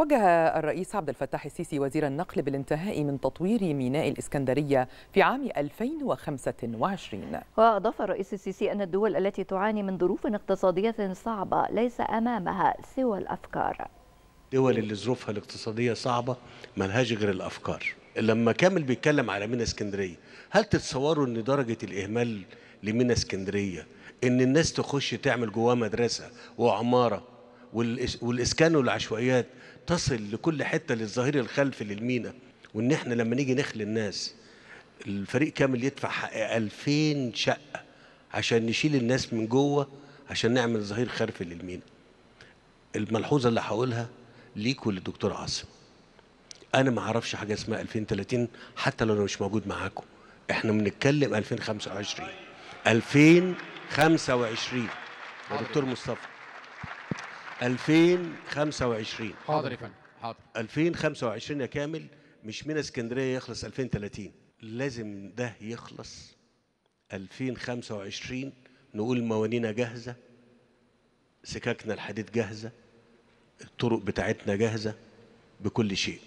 وجه الرئيس عبد الفتاح السيسي وزير النقل بالانتهاء من تطوير ميناء الإسكندرية في عام 2025 وأضاف الرئيس السيسي أن الدول التي تعاني من ظروف اقتصادية صعبة ليس أمامها سوى الأفكار. الدول اللي ظروفها الاقتصادية صعبة ملهاش غير الأفكار. لما كامل بيتكلم على مينا اسكندرية هل تتصوروا أن درجة الإهمال لمينا اسكندرية أن الناس تخش تعمل جواه مدرسة وعمارة والإسكان والعشوائيات تصل لكل حتة للظهير الخلفي للمينا. وأن إحنا لما نيجي نخلي الناس الفريق كامل يدفع حق 2000 شقة عشان نشيل الناس من جوه عشان نعمل ظهير خلفي للمينا. الملحوظة اللي هقولها ليك وللدكتور عاصم. أنا ما أعرفش حاجة اسمها 2030 حتى لو أنا مش موجود معاكم. إحنا بنتكلم 2025 2025 يا دكتور مصطفى. 2025 حاضر يا فندم حاضر. 2025 يا كامل مش من اسكندرية يخلص 2030 لازم ده يخلص 2025 نقول موانينا جاهزة سكاكنا الحديد جاهزة الطرق بتاعتنا جاهزة بكل شيء.